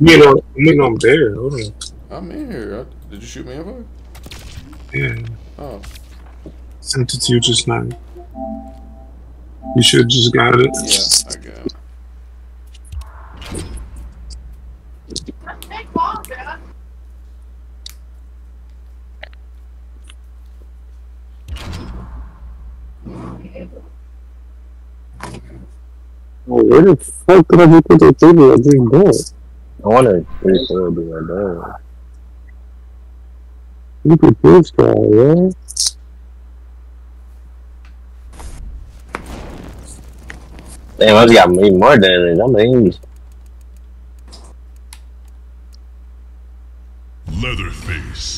I'm waiting on, I'm waiting on Bear. Hold on. I'm in here. I, did you shoot me in Yeah. Oh. Sent it to you just now. You should have just got it. Yeah, I got it. Oh, where the fuck did I just put that table? I just did. I want to three four be my dog. Look at this guy, yeah. Damn, I just got me more damage. I'm easy. Leatherface.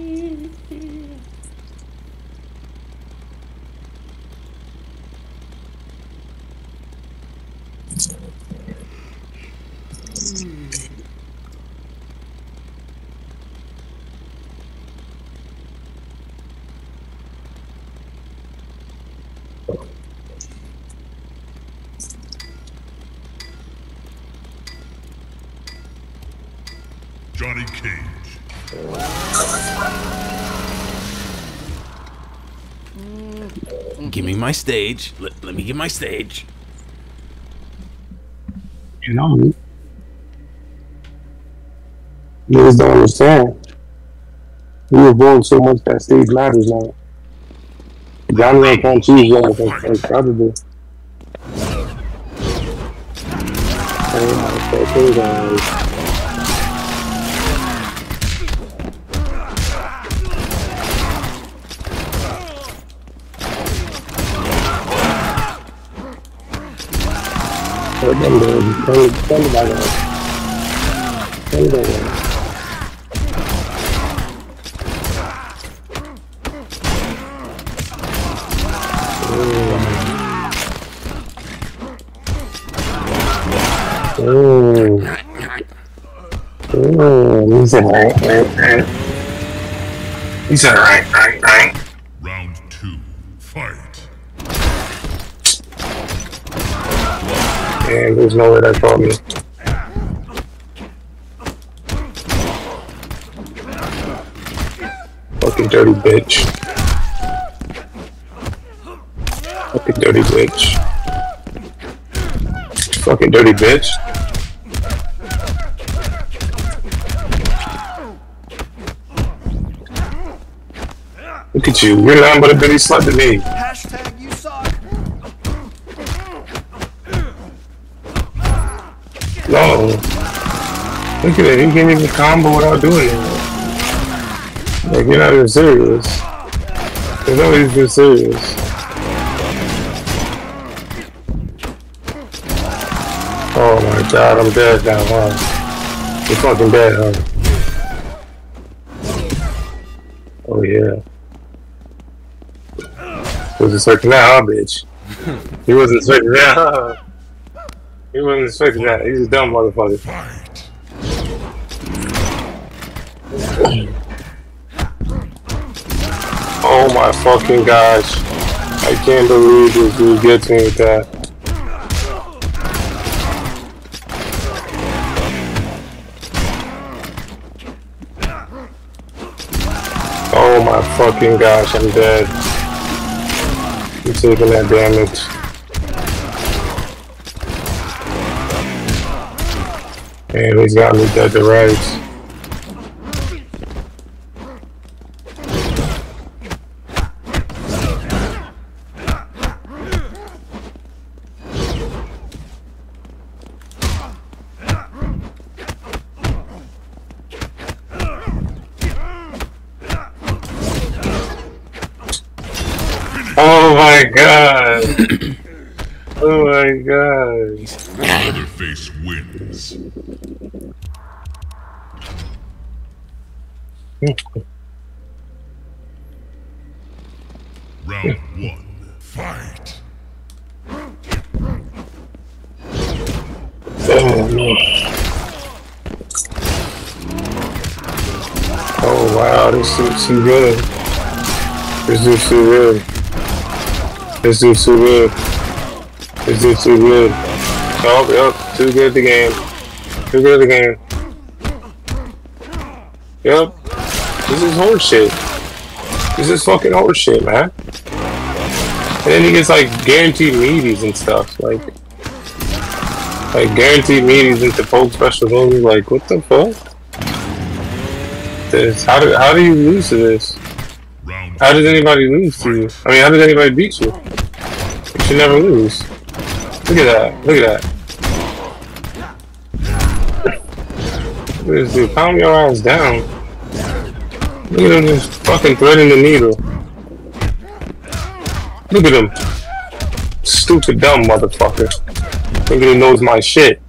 Johnny Cage. Give me my stage. Let, let me get my stage. You know, you just don't understand. We were born so much that stage matters now. Johnny can't choose one of them. That's probably. Oh my God, guys. Turn it back on. Turn it back on. Oh. Oh, he said right, right, right. He right, right, And there's no way that caught me. Fucking dirty bitch. Fucking dirty bitch. Fucking dirty bitch. Look at you. You're nothing but a bitty slut to me. Hashtag you suck. No. Look at it. He can't even combo without doing it. Like, you're not even serious. There's no way he's being serious. Oh my god, I'm dead now, huh? You're fucking dead, huh? Oh yeah. Was expecting that, huh, bitch? He wasn't expecting that, huh? He wasn't expecting that. He's a dumb motherfucker. Fight. Oh my fucking gosh. I can't believe this dude gets me with that. Oh my fucking gosh, I'm dead. I'm taking that damage. And he's got me dead to rights. Oh my god! oh my god! Leatherface wins. Round one. Fight. Oh, man. Oh wow, this dude's too good. This dude's too good. This dude's too good. This dude's too good. Oh, yep, too good the game. Too good the game. Yep. This is horse shit. This is fucking horse shit, man. And then he gets like guaranteed meaties and stuff. Like like guaranteed meaties into folk special movies, like what the fuck? This how do how do you lose to this? How does anybody lose to you? I mean how does anybody beat you? You should never lose. Look at that. Look at that. Look at this dude. Calm your ass down. Look at him just fucking threading the needle. Look at him. Stupid dumb motherfucker. Think he knows my shit.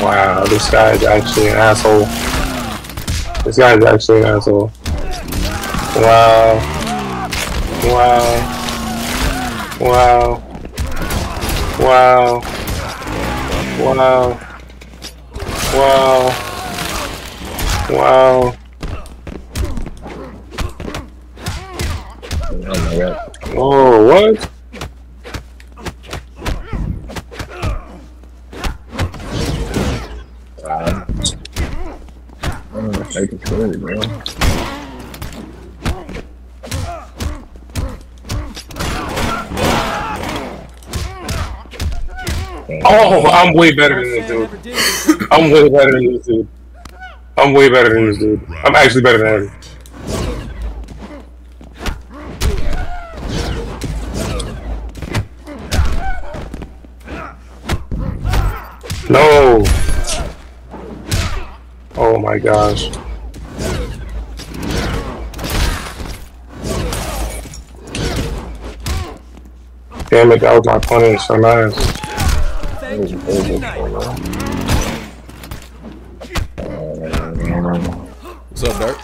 Wow, this guy is actually an asshole. This guy is actually an asshole. Wow. Wow. Wow. Wow. Wow. Wow. Wow. Oh my god. Oh, what? I don't know if I can kill it, bro. Oh, I'm way better than this dude. I'm way better than this dude. I'm way better than this dude. I'm actually better than him. No. Oh my gosh. Damn it, that was my punish. So nice. Thank you for. What's up, Dirk?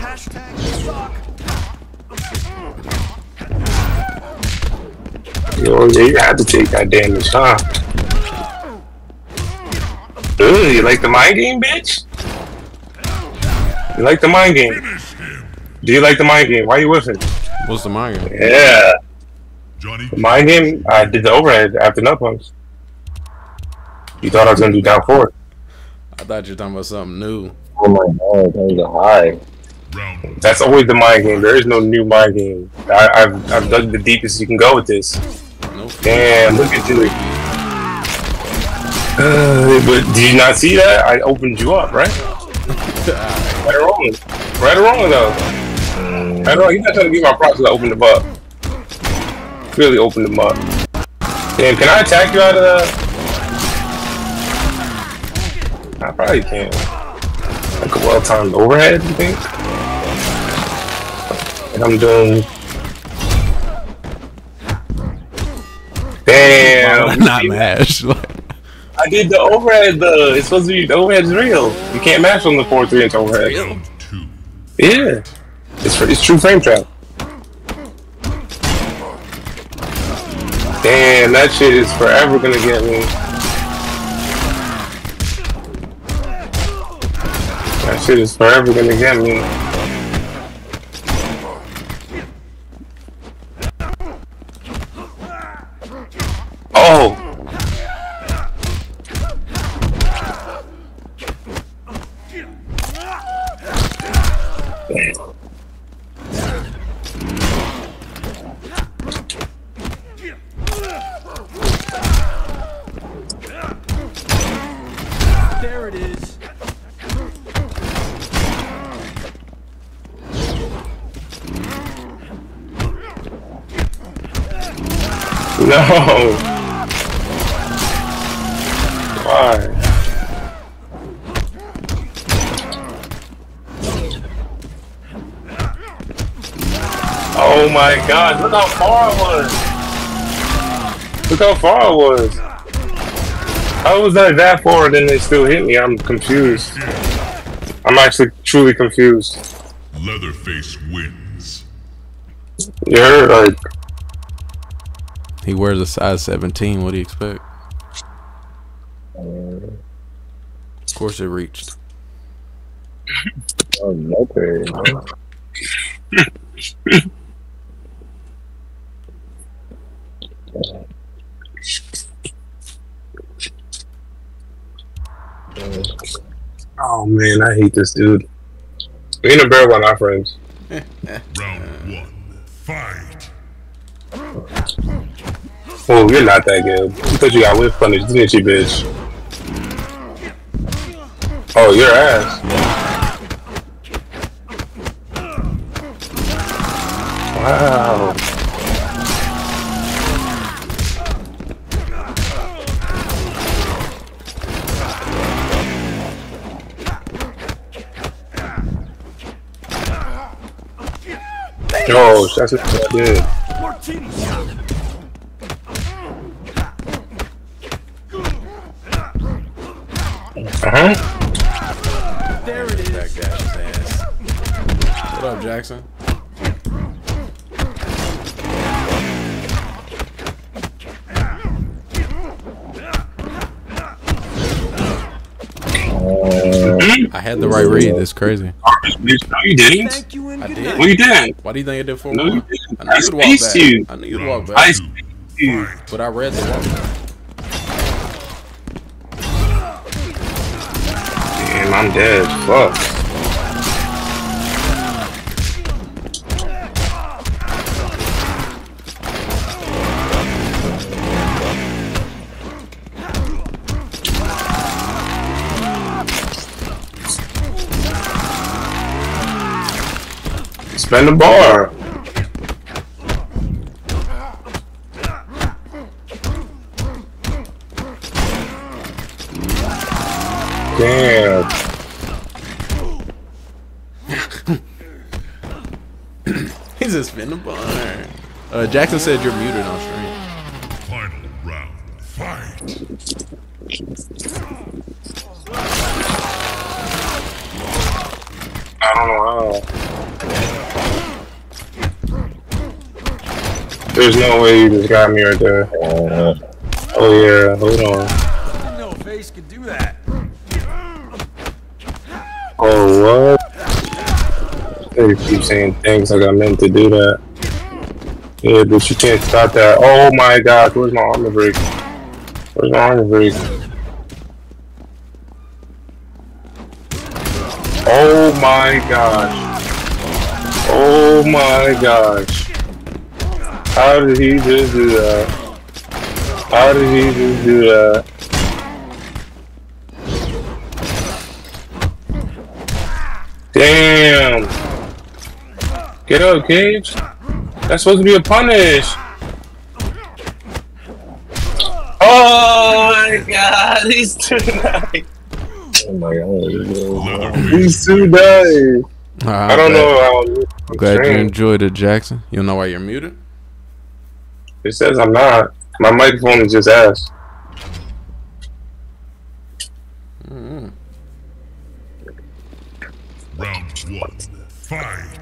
Hashtag suck. Yo, yeah, you had to take that damage, huh? Ooh, you like the mind game, bitch? You like the mind game? Do you like the mind game? Why you with it? What's the mind game? Yeah. Johnny The mind game, I did the overhead after nut punch. You thought I was gonna do down four. I thought you were talking about something new. Oh my god, that was a high. That's always the mind game. There is no new mind game. I, I've, I've dug the deepest you can go with this. Nope. Damn, look at you. Uh, but did you not see that? I opened you up, right? Right or wrong? Right or wrong though? Right or wrong? He's not trying to give my props. I opened the up. Really opened him up. Damn, can I attack you out of that? I probably can. Like a well-timed overhead, you think? And I'm doing. Damn. Not mash. I did the overhead. The it's supposed to be the overhead's real. You can't match on the four three inch overhead. round two. Yeah, it's it's true frame trap. Damn, that shit is forever gonna get me. That shit is forever gonna get me. No! Why? Oh my god, look how far I was! Look how far I was! How was that that far and then they still hit me? I'm confused. I'm actually truly confused. Leatherface wins. You heard? Like, He wears a size 17. What do you expect? Uh, of course, it reached. Oh, no, man. Oh man, I hate this dude. Me and the bear one our friends. Round one. Fight. Oh, you're not that good. You thought you got whip punished, didn't you, bitch? Oh, your ass. Wow. Oh, that's what I did. Uh-huh. Back Jackson's ass. What up, Jackson? I had the right read. That's crazy. No, you didn't. I did. No, you didn't. Why do you think I did four No, you didn't. I I knew you'd walk spaced back. you. I knew you'd walk I back. spaced you. But I read the walk Damn, I'm dead. Fuck. Spend the bar. Damn. He's just spin the bar. Uh, Jackson said you're muted on stream. Final round. Fight. I don't know how. There's no way you just got me right there. Uh, Oh yeah, hold on. didn't know Face could do that. Oh what? They keep saying things like I meant to do that. Yeah, but you can't stop that. Oh my gosh, where's my armor break? Where's my armor break? Oh my gosh. Oh my gosh. How did he just do that? How did he just do that? Damn. Get up, Cage. That's supposed to be a punish. Oh my god, he's too nice. oh my god. He's too nice. I don't know how. I'm glad you enjoyed it, Jackson. You know why you're muted? It says I'm not. My microphone is just ass. Mm-hmm. Round one. Fight.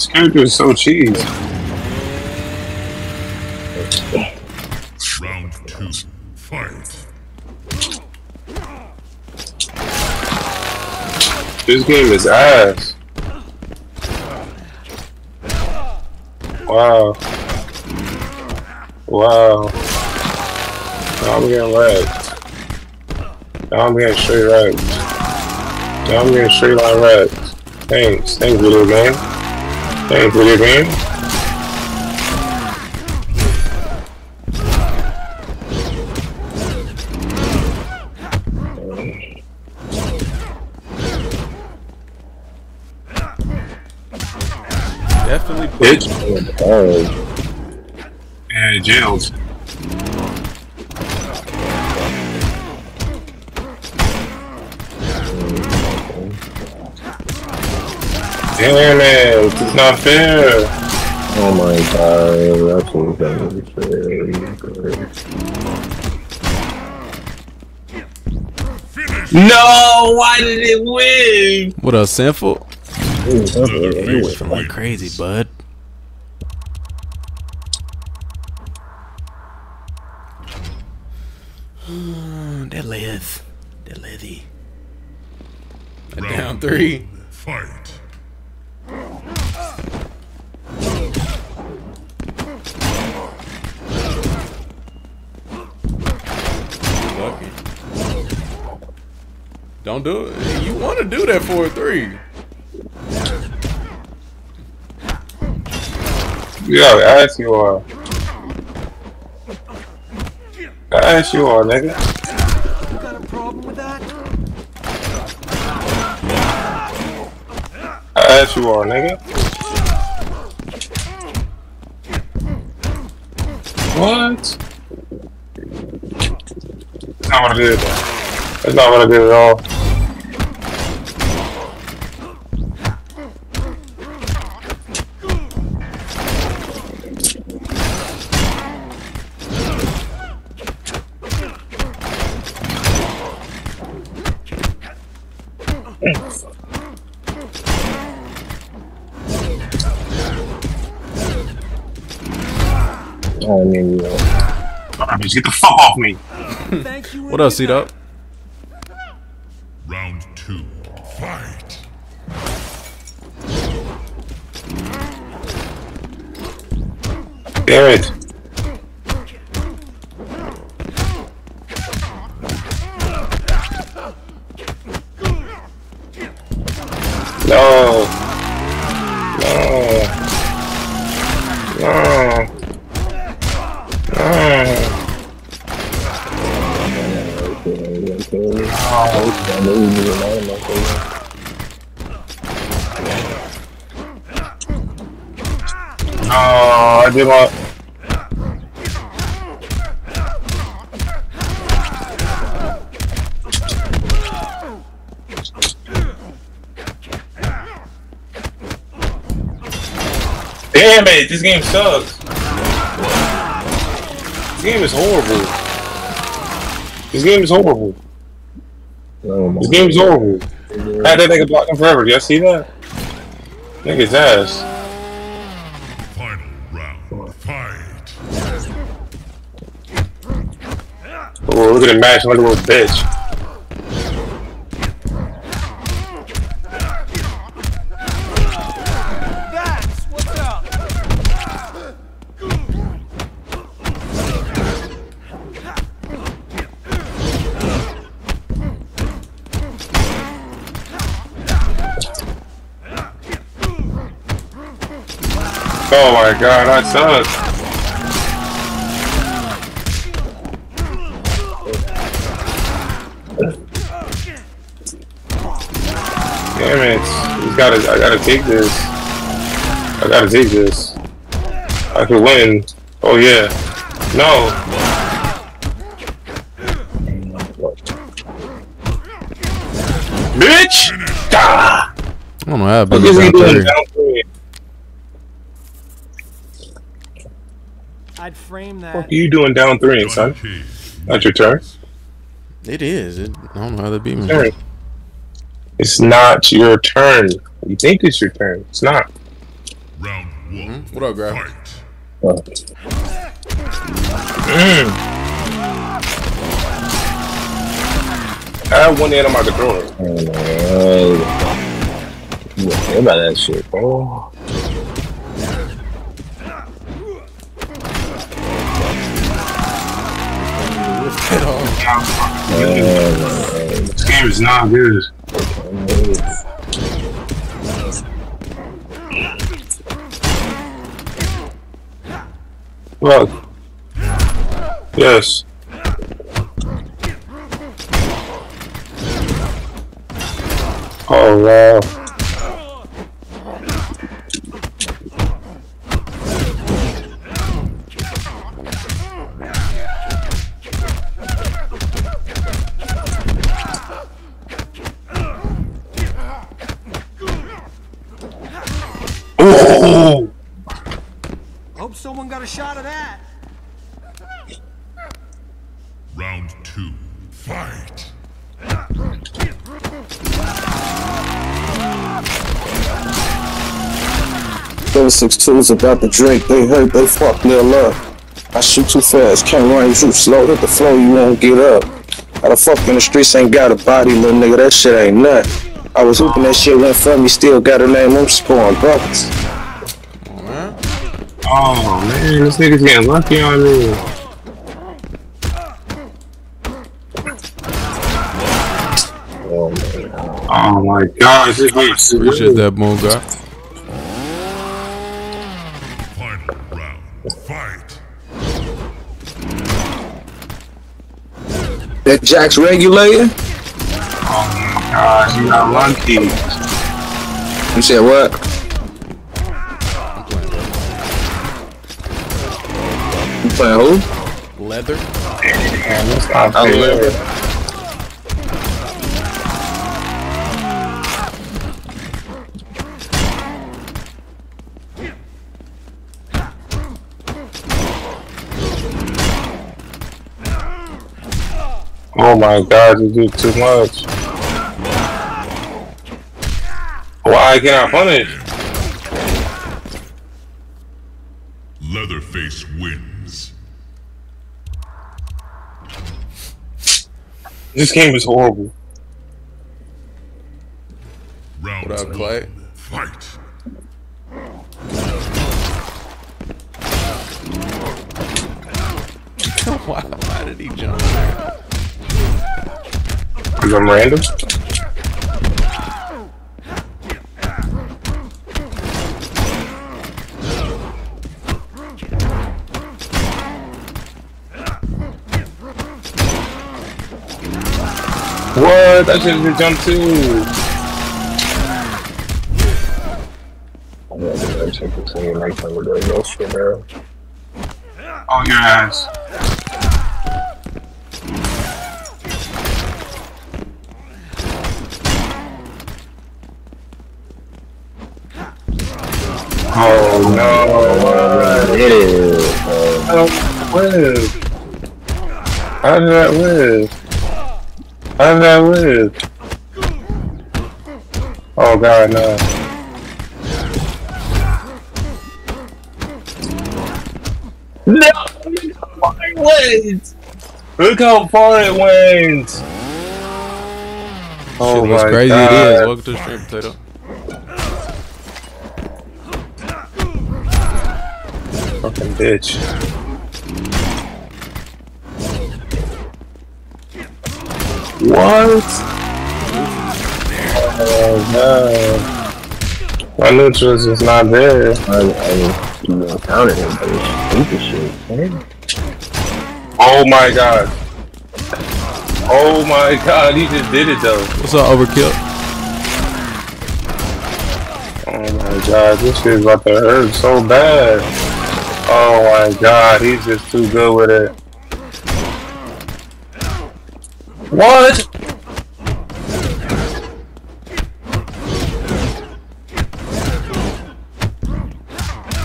This character is so cheese. Round two. Fight. This game is ass. Wow. Wow. Now I'm getting wrecked. Now I'm getting straight wrecked. Now I'm getting straight line wrecked. Thanks. Thanks, video game. Thanks, video game. Definitely put Bitch. Oh, And jailed. Damn it, it's not fair. oh my god, that's insane. No, why did it win? What else, Sinful? Anyway, like crazy, bud. That Lith. That Lithy. A down three. Fight. Lucky. Don't do it. You want to do that for a three. Yeah, I ask you all. I ask you all, nigga. Got a problem with that? I ask you all, nigga. What? Not what I did. That's not what I did at all. Garbage, get the fuck off me. Thank you. What else, Seat up? Round two. Fight. Damn it. This game sucks. This game is horrible. This game is horrible. Oh This game is horrible. I had that nigga blocking forever. Y'all see that? Nigga's ass. Final round. Fight. Oh, look at him matching like a little bitch. God, that sucks. Damn it. You gotta, I gotta take this. I gotta take this. I could win. Oh yeah. No. Bitch! Ah! I don't know how What big is he down doing three. down three? I'd frame What that. are you doing down three, son? Johnny Not your turn. It is. It, I don't know how they beat me. turn. It's not your turn. You think it's your turn. It's not. Round one. What up, Graf? Fight. Mm. I have one hand on my controller. You don't care about that shit, bro. This game is not good. Look. Yes. Oh wow. Oh! Hope someone got a shot of that. Round two. Fight. Those six twos about to drink, they hurt, they fuck Lil up. I shoot too fast, can't run, you shoot slow, hit the floor. you won't get up. How the fuck in the streets ain't got a body, little nigga, that shit ain't nothing. I was hooping that shit went for me, still got a name, I'm scoring buckets. Oh man, this nigga's getting lucky on me. Oh my gosh, this nigga's Appreciate that, Moon God. Final round. Fight. That Jack's regulator? Gosh, you got lucky. You said what? You playing who? Leather. Man, that's not I fair. Oh my god, you do too much. Why can I punish? Leatherface wins. This game is horrible. Round What up, one. Clay? Fight. Why, why did he jump? Cause I'm random. What? That should have jumped too. I'm gonna go check this thing next time we're doing no shit, bro. Oh your ass. Oh no! It is. How did How did that live? How did that live? Oh god, no. No! It went! Look how far it went! Oh Shit, what's my crazy god. it is. Welcome to the stream, Potato. Fucking bitch. What? Oh no. My neutrals is not there. I, I you know, counted him, but it's stupid shit, man. Oh my god. Oh my god, he just did it though. What's up, Overkill? Oh my god, this shit's about to hurt so bad. Oh my god, he's just too good with it. What?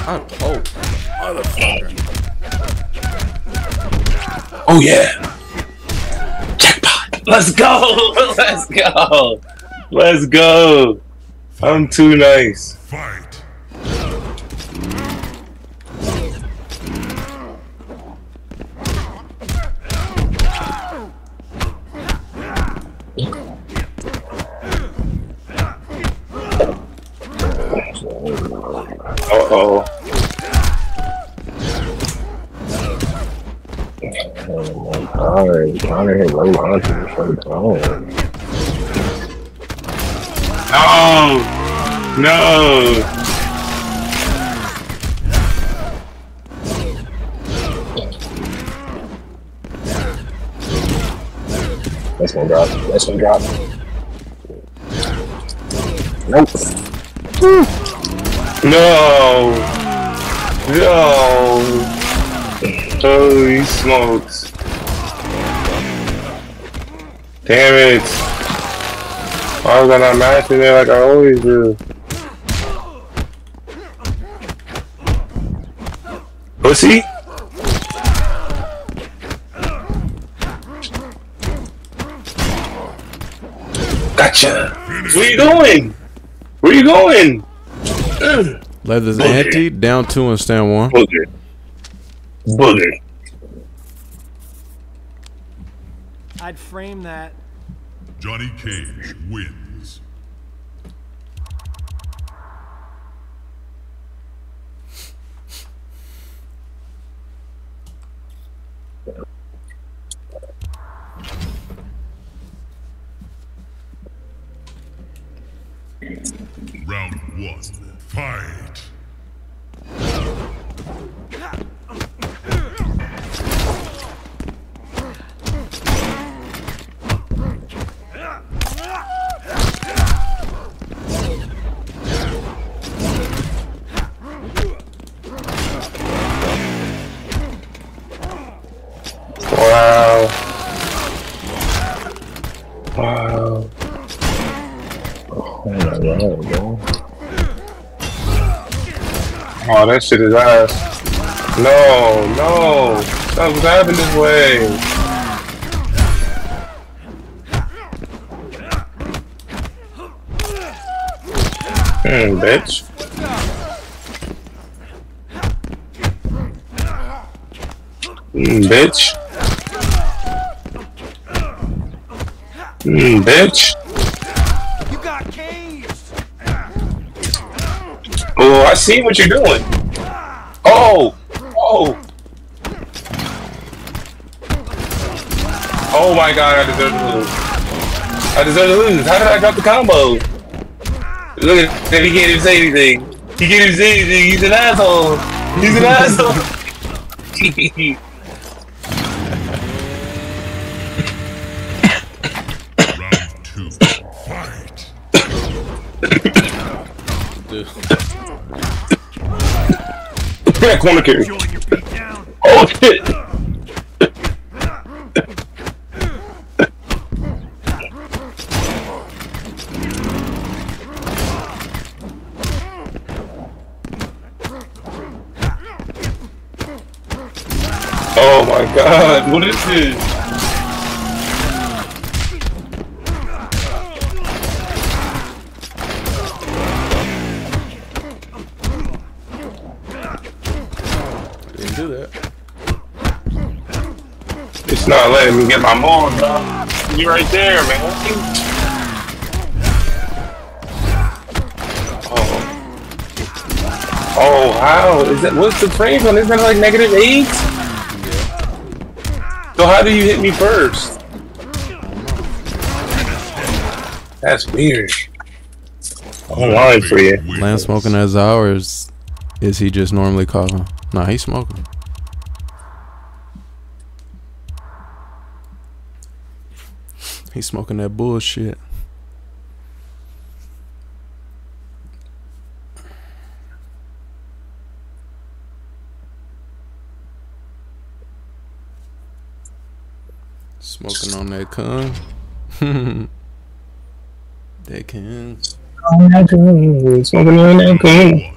Oh, oh, motherfucker. Oh yeah. Jackpot. Let's go. Let's go. Let's go. I'm too nice. Fight. Alright, Connor hit low launch and shut it down. No. No. That's gonna drop. Gonna drop. Nope. No. No. Holy smokes. Damn it! Why was I not matching it like I always do? Pussy? Gotcha! Where you going? Where you going? Leathers Booger. anti, down two and stand one. Booger. Booger. I'd frame that. Johnny Cage wins. Round one. Fight. Wow. Wow. Oh my. Oh, that shit is ass. No, no. Stop grabbing this way. Hmm, bitch. Hmm, bitch. Hmm, bitch. You got caged. Oh, I see what you're doing. Oh, oh. Oh my god, I deserve to lose. I deserve to lose. How did I drop the combo? Look at him, he can't even say anything. He can't even say anything. He's an asshole. He's an asshole. that corner down. Oh shit. Oh my god, what is this? It's not letting me get my mom, bro. You right there, man. Oh. Oh, how? Is that what's the frame on? Isn't that like negative eight? So how do you hit me first? That's weird. I'm lying for you. Land smoking as ours. Is he just normally coughing? Nah, he's smoking. He's smoking that bullshit. Smoking on that con. that can. Smoking on that coon.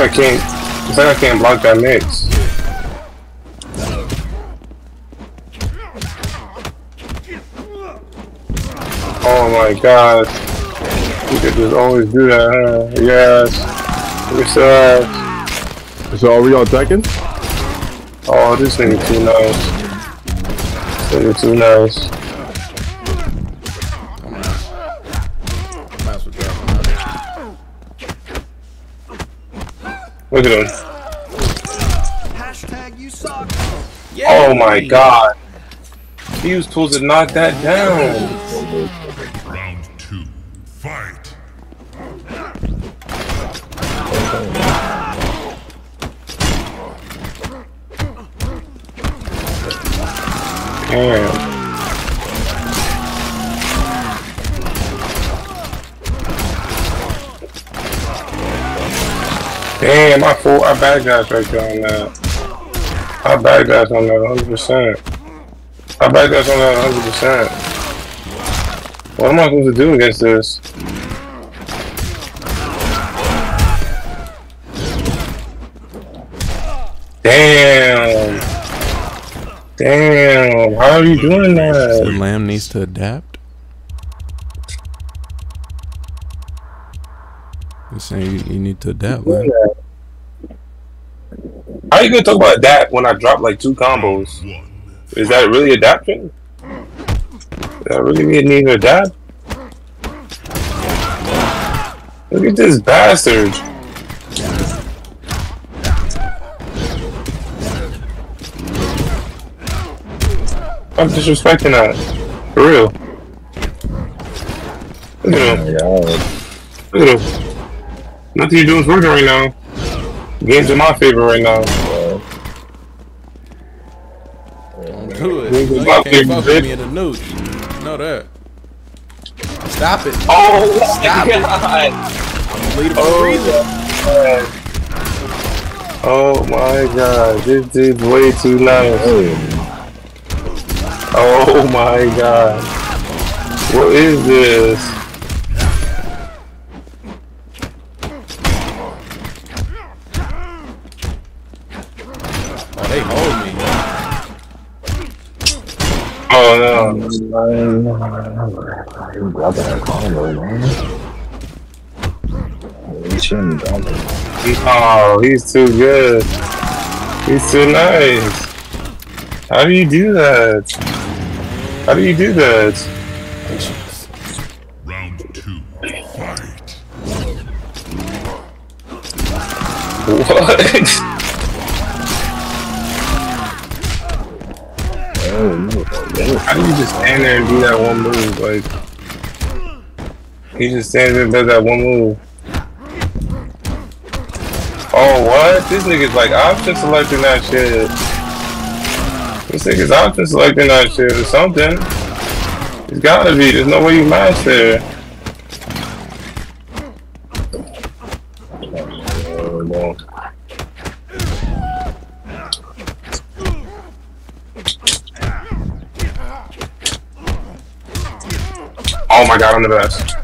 I can't. I can't block that mix. Oh my god. You could just always do that, huh? Yes. Yes, uh, So are we on Tekken? Oh, this thing is too nice. This nigga too nice. Look at him. Hashtag you suck. Oh, oh my god. He used tools to knock that down. Round two. Fight. Damn. Damn, I full, I bad guys right there on that. I bad guys on that 100%. I bad guys on that 100%. What am I supposed to do against this? Damn. Damn. How are you doing that? The lamb needs to adapt. You're saying you, you need to adapt, man. How you gonna talk about that when I drop like two combos? Is that really adaptation? Does that really mean need to adapt? Look at this bastard. I'm disrespecting that. For real. Look at him. Oh yeah, Look at him. Nothing you're doing is working right now. Games in my favor right now. Do it. Nigga, You can't favorite fuck with me in the nooch. Know that. Stop it. Oh Stop it. god! Lead for a Oh. Oh my god, this dude's way too nice. Oh my god. What is this? Oh, they hold me. Oh no. you dropping that combo, man. You shouldn't drop it. Oh, he's too good. He's too nice. How do you do that? How do you do that? Round two. Fight. What? Oh, you How do you just stand there and do that one move? Like, he just stands there and does that one move. Oh, what? This nigga's like option selecting that shit. This nigga's option selecting that shit or something. It's gotta be. There's no way you match there. Oh, no. My god, I'm the best.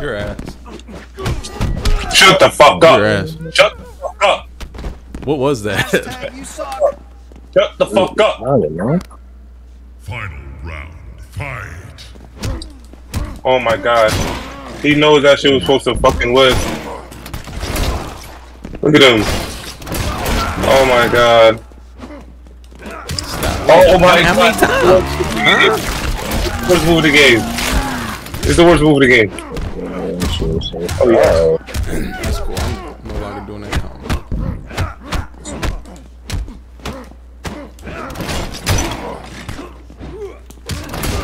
Your ass. Shut the fuck up. Your ass. Shut the fuck up. What was that? Tag, you suck. Shut the fuck up. Oh my god. He knows that shit was supposed to fucking work. Look at him. Oh my god. Oh my How many god. times? Worst move of the game. It's the worst move of the game. Yeah, sure, sure. Oh, yeah. Oh, That's cool. I'm no longer doing that combo.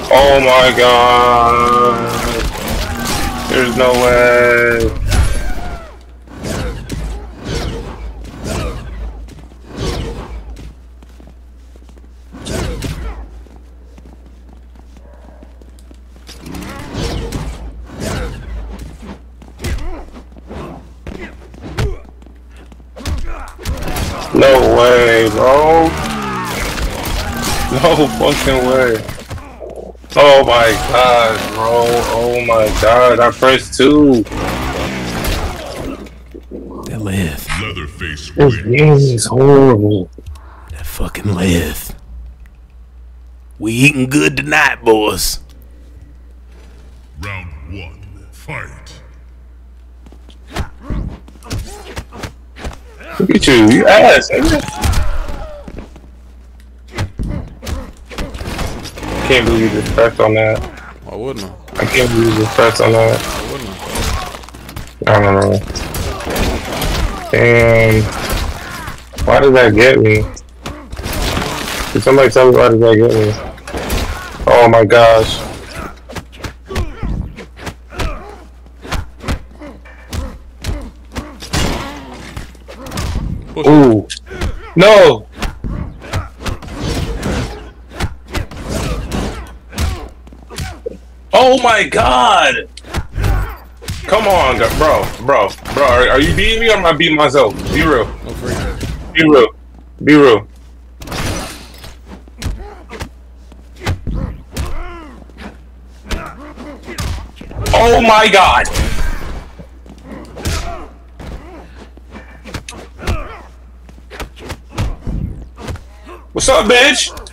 Oh my god. There's no way. No way, bro. No fucking way. Oh my god, bro. Oh my god. I pressed two. That lith. Leatherface This wins. game is horrible. That fucking lith. We eating good tonight, boys. Round one. Fight. Look at you. You ass. can't believe the press on that. Why wouldn't I? I can't believe the press on that. Why wouldn't I? I don't know. Damn. Why did that get me? Did somebody tell me why did that get me? Oh my gosh. Push. Ooh. No! Oh my god. Come on, bro, bro, bro. Are, are you beating me or am I beating myself? Be real. Go for it. Be real. Be real. Oh my god. What's up, bitch?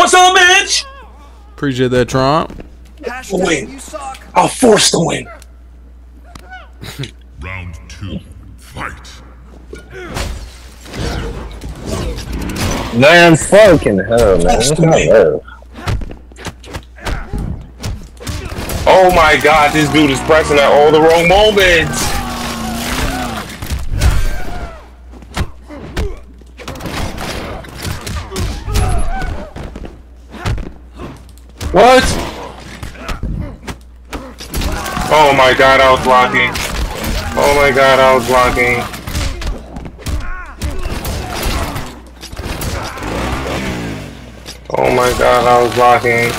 What's up, bitch? Appreciate that, Trump. Hashtag Win. I'll force the win. Round two. Fight. Man, fucking hell, man. That's not. Oh my god, this dude is pressing at all the wrong moments. What? Oh my god, I was blocking. Oh my god, I was blocking. Oh my god, I was blocking.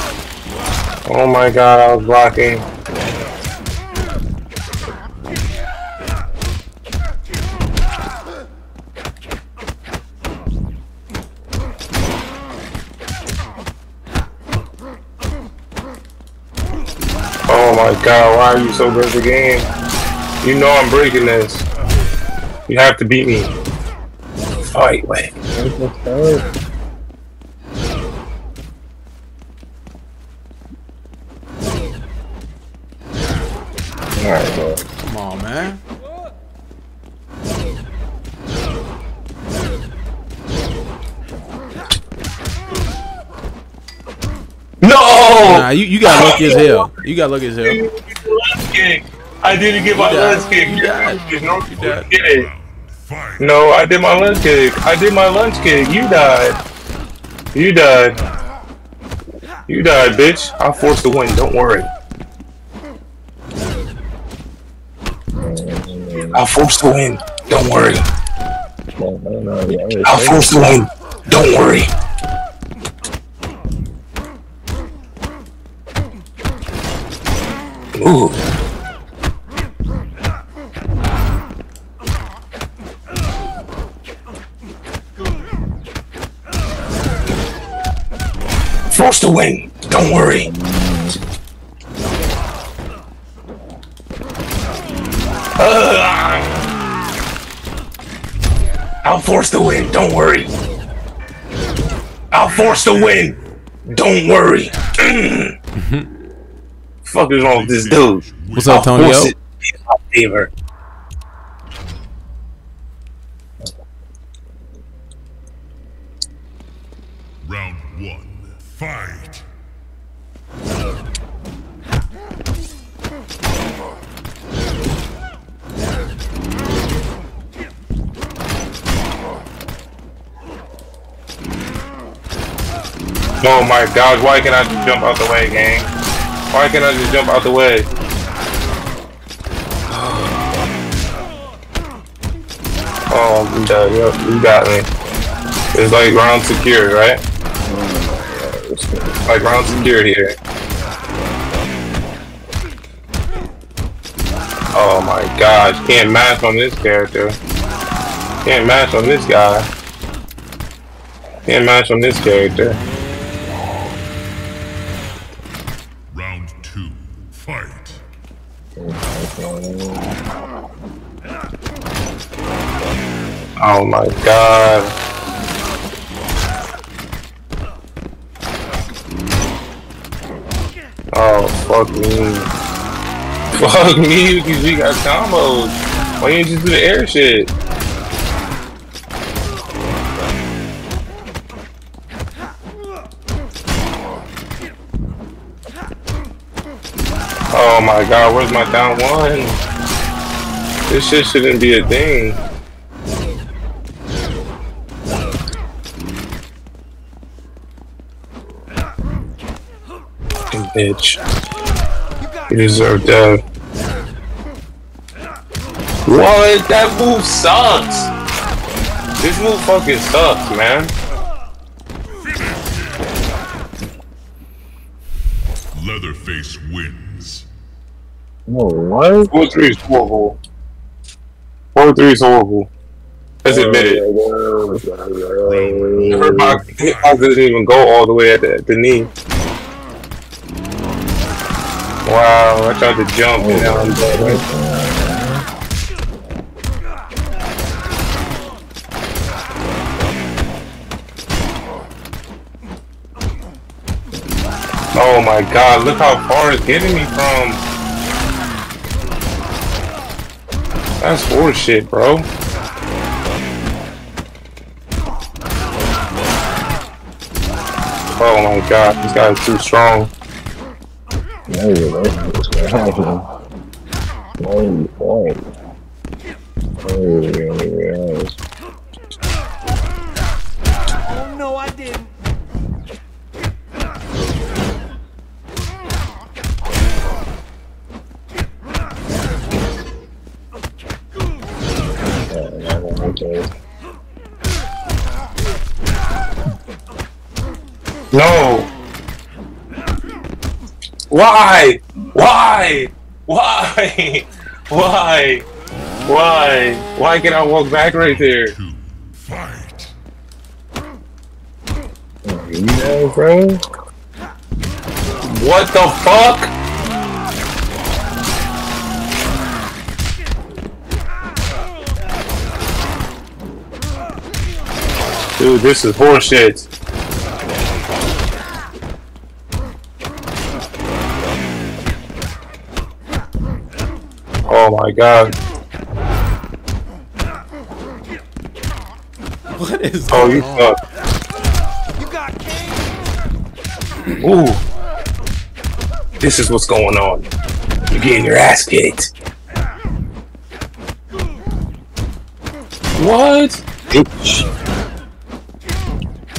Oh my god, I was blocking. Oh my god, why are you so good at the game? You know I'm breaking this. You have to beat me. Fight, wait. Alright, bro. Come on, man. No! Nah, you, you got lucky as hell. You got lucky as hell. I didn't get my lunch kick. You died. You died. get it. Round. Fight. No, I did my lunch kick. I did my lunch kick. You died. You died. You died, bitch. I forced the win. Don't worry. I'll force the win. Don't worry. No, no, no, yeah, I'll force the win. Don't worry. Ooh. Force the win. Don't worry. I'll force the win. Don't worry. I'll force the win. Don't worry. Fuck is wrong with this dude? What's up, I'll Tonyo? force it in my favor. Round one. Fight. Oh my god, why can't I jump out the way, gang? Why can't I just jump out the way? Oh, you got, you got me. It's like round secure, right? Like round secure here. Oh my gosh, can't match on this character. Can't match on this guy. Can't match on this character. Oh my god. Oh, fuck me. Fuck me, because we got combos. Why you just do the air shit? Oh my god, where's my down one? This shit shouldn't be a thing. Bitch. You deserve death. What? That move sucks. This move fucking sucks, man. Leatherface wins. No, what? Four three is horrible. Four three is horrible. Let's admit it. Her box, hitbox doesn't even go all the way at the, at the knee. Wow, I tried to jump. Oh my god, look how far it's getting me from. That's horse shit, bro. Oh my god, this guy's too strong. No, that's what's happening. No point. Oh, yes. Oh no, I didn't. Okay. No! Why? Why? Why? Why? Why? Why can I walk back right there? Fight. You know, bro? What the fuck? Dude, this is horseshit. My god. What is Oh, you on? suck. You got. Ooh. This is what's going on. You're getting your ass kicked. What? Bitch.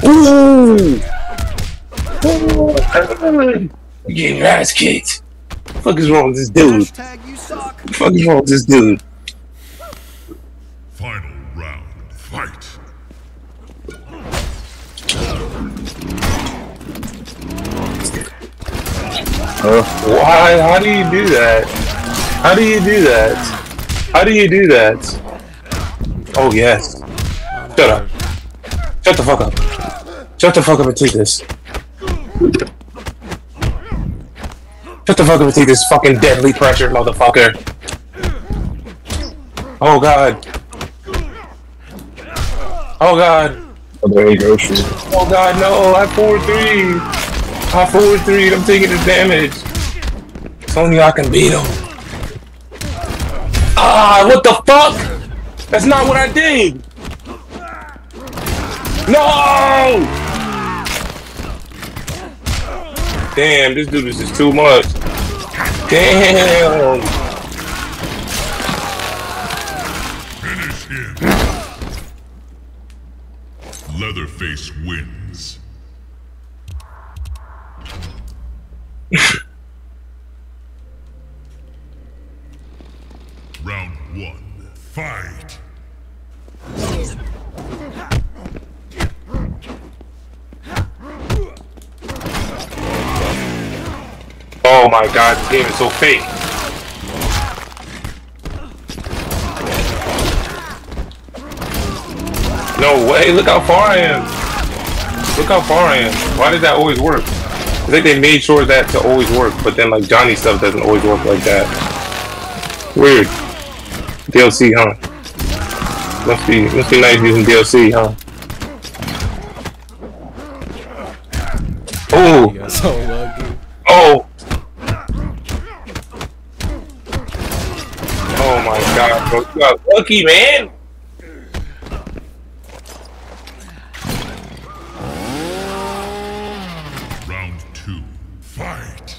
Ooh. You're getting your ass kicked. What the fuck is wrong with this dude? Hashtag you suck. What the fuck is wrong with this dude? Final round. Fight. Why? How do you do that? How do you do that? How do you do that? Oh yes. Shut up. Shut the fuck up. Shut the fuck up and take this. Shut the fuck up and take this fucking deadly pressure, motherfucker. Oh god. Oh god. Oh, there you go, shoot. Oh god, no, I forward three. I forward three, I'm taking the damage. It's only I can beat him. Ah, what the fuck? That's not what I did. No! Damn, this dude is just too much. Damn. Finish him. Leatherface wins. Round one. Fight. Oh my god, this game is so fake. No way, look how far I am. Look how far I am. Why did that always work? I think they made sure that to always work, but then like Johnny stuff doesn't always work like that. Weird. DLC, huh? Must be must be nice using DLC, huh? Oh, oh. You so lucky. Oh! Oh my god, bro. You got lucky, man! Round two. Fight.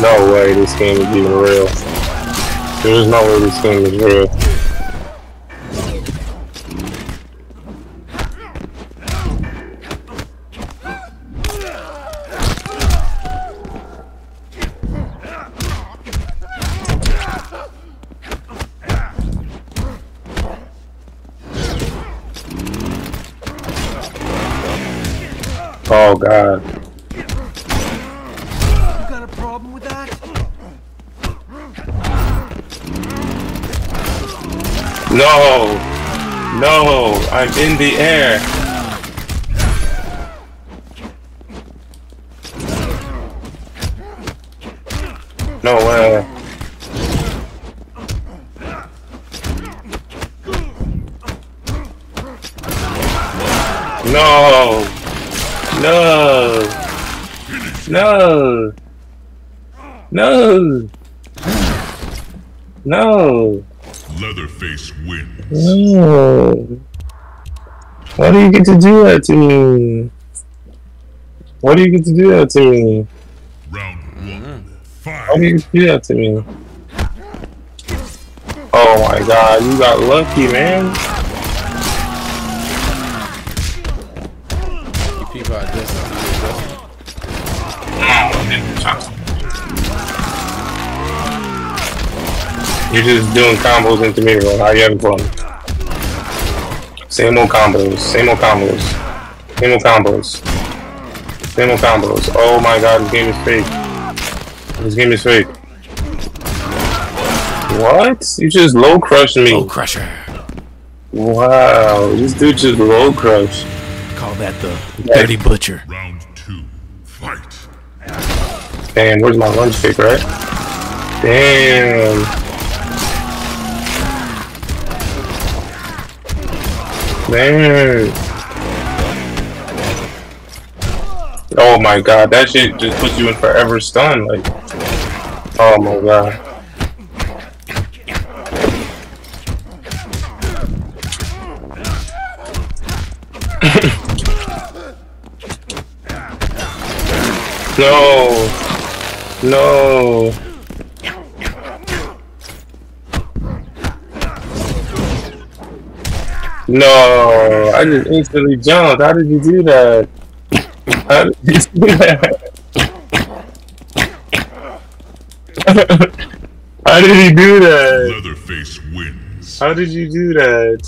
No way this game is even real. There's no way this game is real. Oh god. You got a problem with that? No! No! I'm in the air! No way. No! No! No! No! No! Leatherface wins. No. Why do you get to do that to me? Why do you get to do that to me? Round one. Why do you get to do that to me? Oh my god, you got lucky, man. You people are just You're just doing combos into me, bro. How you having fun? Same old combos, same old combos, same old combos, same old combos. Oh my god, this game is fake. This game is fake. What? You just low crushed me. Low crusher. Wow, this dude just low crush. Call that the dirty butcher. Round two. Fight. Damn, where's my lunch kick, right? Damn. Man. Oh my god, that shit just puts you in forever stun. Like, oh my god. No. No. No, I just instantly jumped. How did you do that? How did you do that? How did you do that? Leatherface wins. How did you do that?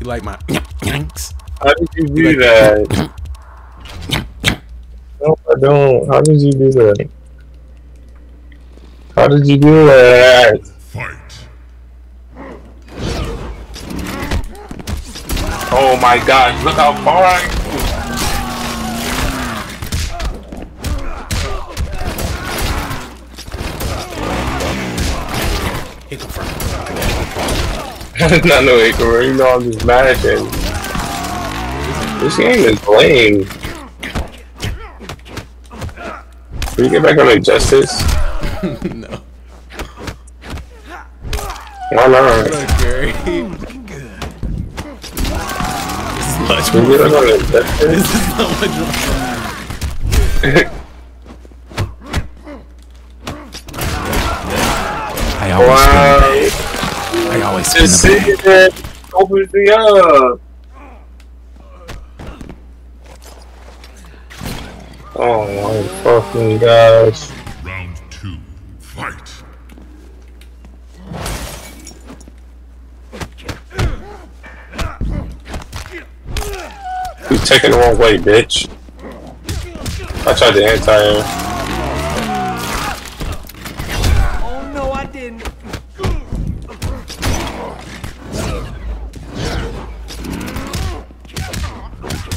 You like my yanks? How did you do that? No, I don't. How did you do that? How did you do that? Fight. Oh my gosh, look how far I not no Icarus, you know I'm just managing. This game is lame. Can we get back on the justice? no. Why not? Much more. get back on the justice? This is not much more. I always spin Wow. the. I always spin Just the bag. opens me up. Oh my fucking gosh. Taking the wrong way, bitch. I tried to anti-air. Oh no, I didn't.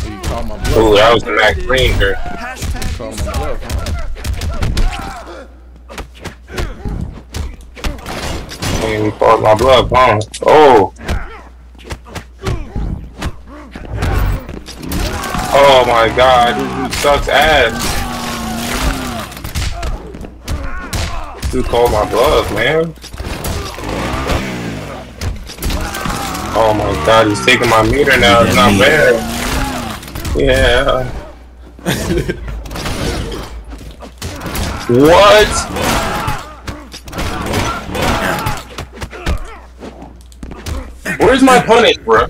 You call my bluff. Ooh, that was the Mac Green. Hashtag Call my bluff. Huh? And he called my bluff, huh? Oh. Oh my god, this dude sucks ass. Dude called my bluff, man. Oh my god, he's taking my meter now. It's not fair. Yeah. what? Where's my punish, bro?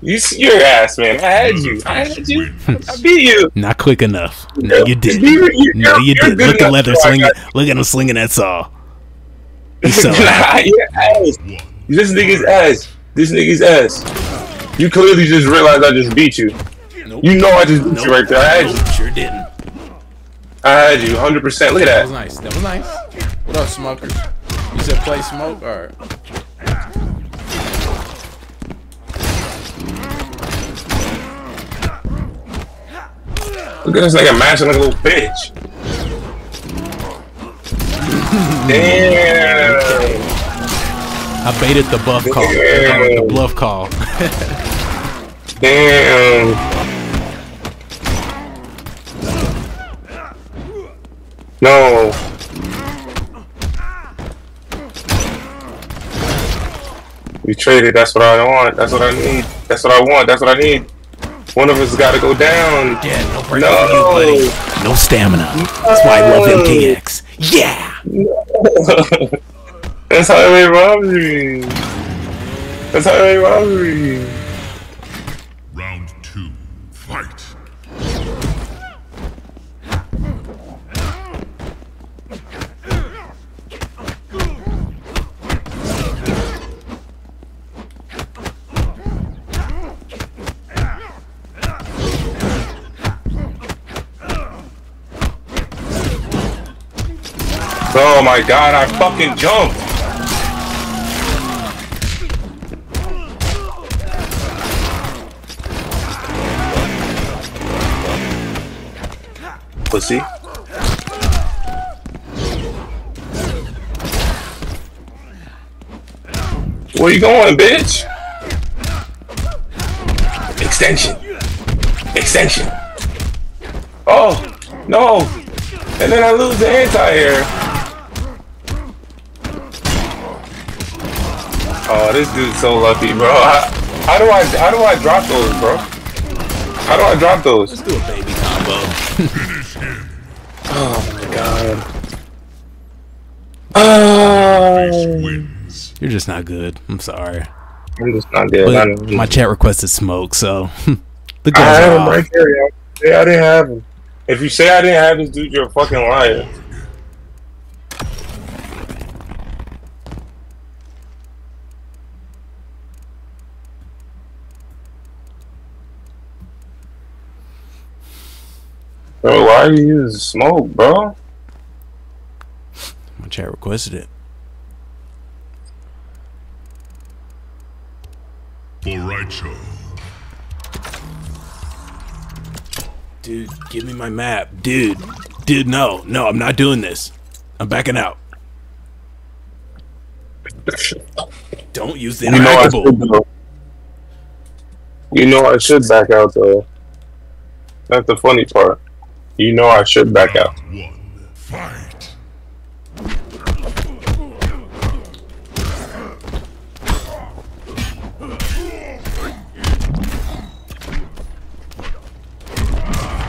You see your ass, man. I had mm. you. I had you. I beat you. Not quick enough. No, you didn't. You- you- No, you didn't. Look at enough Leather so slinging. Look at him slinging that saw. He's so. Nah, your ass. This nigga's ass. This nigga's ass. You clearly just realized I just beat you. Nope. Nope. You know I just beat Nope. you right there. I had you. Sure didn't. I had you 100%. Look at That at was that. nice. That was nice. What up, smokers? You said play smoke? Alright. Look at this nigga mashing like a little bitch. Damn. I baited the buff call. The bluff call. Damn. No. We traded. That's what I want. That's what I need. That's what I want. That's what I need. One of us got to go down. Yeah, no break No. you, buddy. No stamina. That's why I love MKX. Yeah. That's how they highway robbery. That's how they highway robbery. Oh my god, I fucking jumped. Pussy. Where you going, bitch? Extension. Extension. Oh, no. And then I lose the anti-air. Oh, this dude's so lucky, bro. How, how do I how do I drop those, bro? How do I drop those? Let's do a baby combo. Oh my god. Oh, You're just not good. I'm sorry. I'm just not good. I, But my chat requested smoke, so the I goals had are him off. right there. Yeah, I didn't have him. If you say I didn't have this dude, you're a fucking liar. Bro, why are you using smoke, bro? My chat requested it. Bo' Rai Cho. Dude, give me my map. Dude. Dude, no. No, I'm not doing this. I'm backing out. Don't use the You know I should You know I should back out though. That's the funny part. You know I should back out.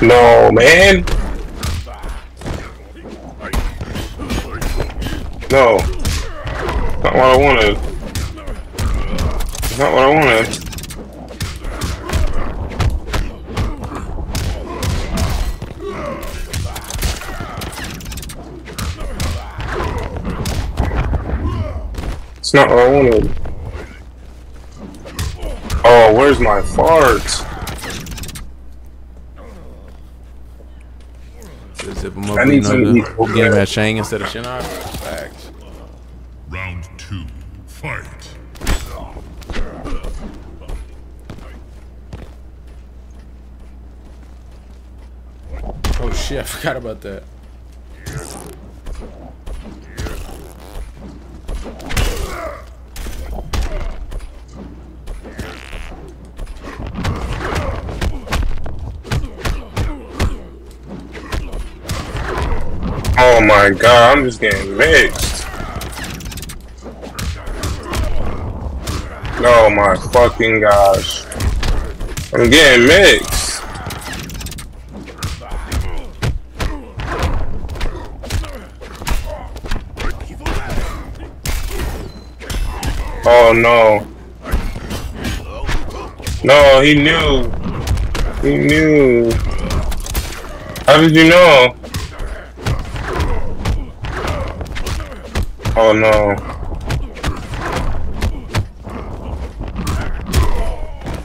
No, man. No. Not what I wanted. Not what I wanted. It's not what I wanted. Oh, where's my farts? Zip him up. I need know some good. equal Get him at Shang instead of Shinnok. Facts. Round two. Fight. Oh shit, I forgot about that. Oh my god, I'm just getting mixed. Oh my fucking gosh. I'm getting mixed. Oh no. No, he knew. He knew. How did you know? Oh no.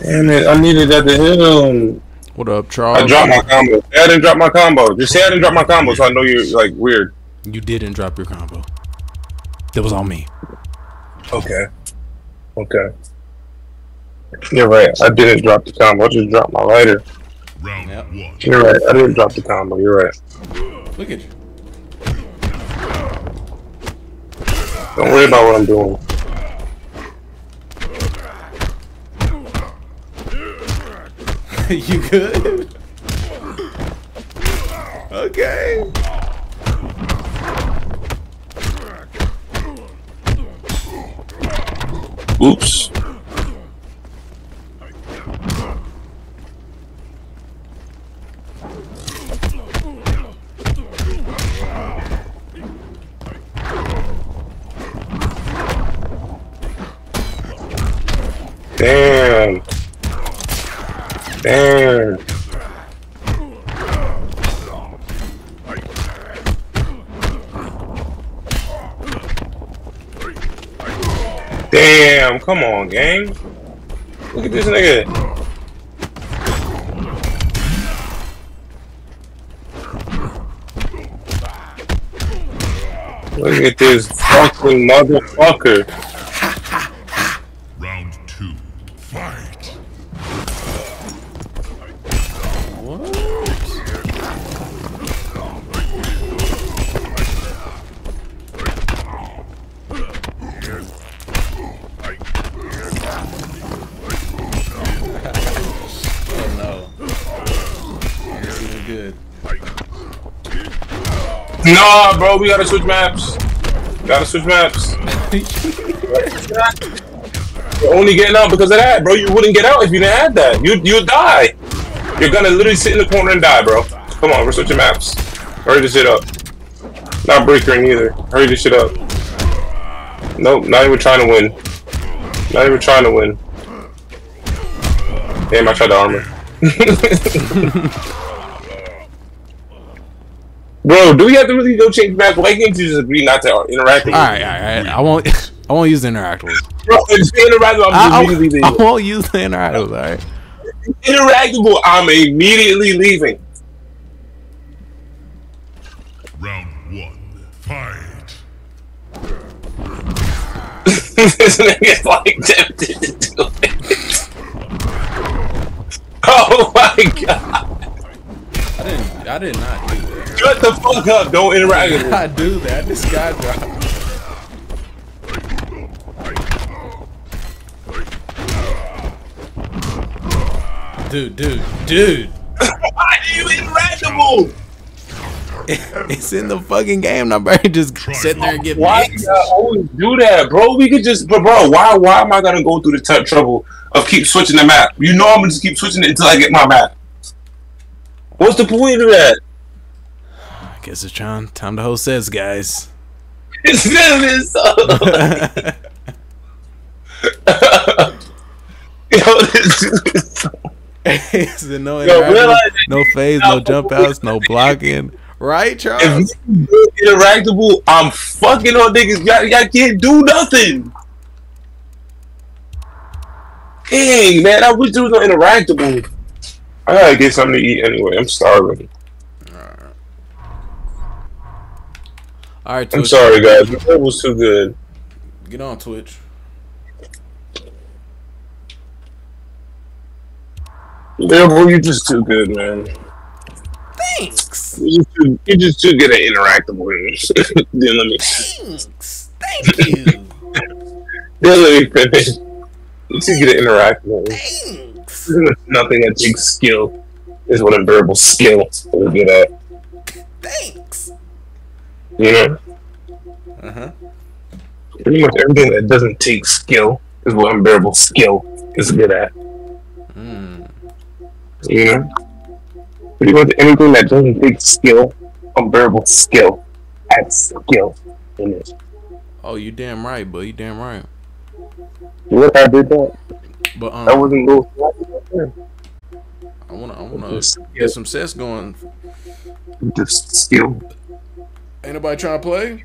Damn it, I needed that to hit him. What up, Charlie? I dropped my combo. Say I didn't drop my combo. Just say I didn't drop my combo, so I know you're like weird. You didn't drop your combo. That was on me. Okay. Okay. You're right. I didn't drop the combo. I just dropped my lighter. Round Yep. one. You're right. I didn't drop the combo. You're right. Look at you. Don't worry about what I'm doing. you good? okay. Oops. Damn. Damn. Damn, come on, gang. Look at this nigga. Look at this fucking motherfucker. Nah, bro, we gotta switch maps. Gotta switch maps. You're only getting out because of that, bro. You wouldn't get out if you didn't have that. You you'd die. You're gonna literally sit in the corner and die, bro. Come on, we're switching maps. Hurry this shit up. Not breakering either. Hurry this shit up. Nope, not even trying to win. Not even trying to win. Damn, I tried to armor. Bro, do we have to really go change maps? Why can't you just agree not to interact? All right, all right, all right. I won't. I won't use the interactables. Bro, it's interactable. I, I'm I, immediately I won't use the interactables. All right. Interactable. I'm immediately leaving. Round one. Fight. this nigga's like tempted to do it. Oh my god! I. I did not do that. Shut the fuck up! Don't interact with me. I do that. This guy dropped. Dude, dude, dude. Why are you interactable? It's in the fucking game. Now, bro, just sit there and get Why mixed. you always do that, bro? We could just, but bro, why? Why am I gonna go through the trouble of keep switching the map? You know I'm gonna just keep switching it until I get my map. What's the point of that? I guess it's time, time to host sets, guys. It's. Yo, so. it's no Yo, no phase, no jump outs, no blocking. Right, Charles? You interactable, I'm fucking on niggas. Y'all, y'all can't do nothing. Dang, man, I wish there was no interactable. I gotta get something to eat anyway. I'm starving. All right, I'm sorry, guys. The food was too good. Get on Twitch. Yeah, bro, you're just too good, man. Thanks. You're just too, you're just too good at interactable. then let me, Thanks. Thank you. then let me finish. You're too good at interactable. Thanks. There's nothing that takes skill. Is what unbearable skill we're good at. Thanks. You know, Uh huh. pretty much everything that doesn't take skill is what unbearable skill is good at. Mm. You know, pretty much anything that doesn't take skill, unbearable skill has skill in it. Oh, you damn right, but you damn right. Look, I did that. But um, That wasn't little. I wanna, I wanna get some sets going. Just skill. Anybody trying to play?